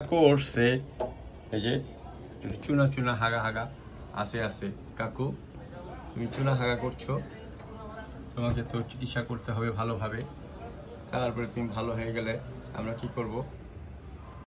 করছে এই যে চুনা চুনা হাগা হাগা, আসে আসে, কাকু, তুমি চুনা হাগা করছ, তোমাকে তো চিকিৎসা করতে হবে ভালোভাবে, তারপরে তুমি ভালো হয়ে গেলে আমরা কি করব?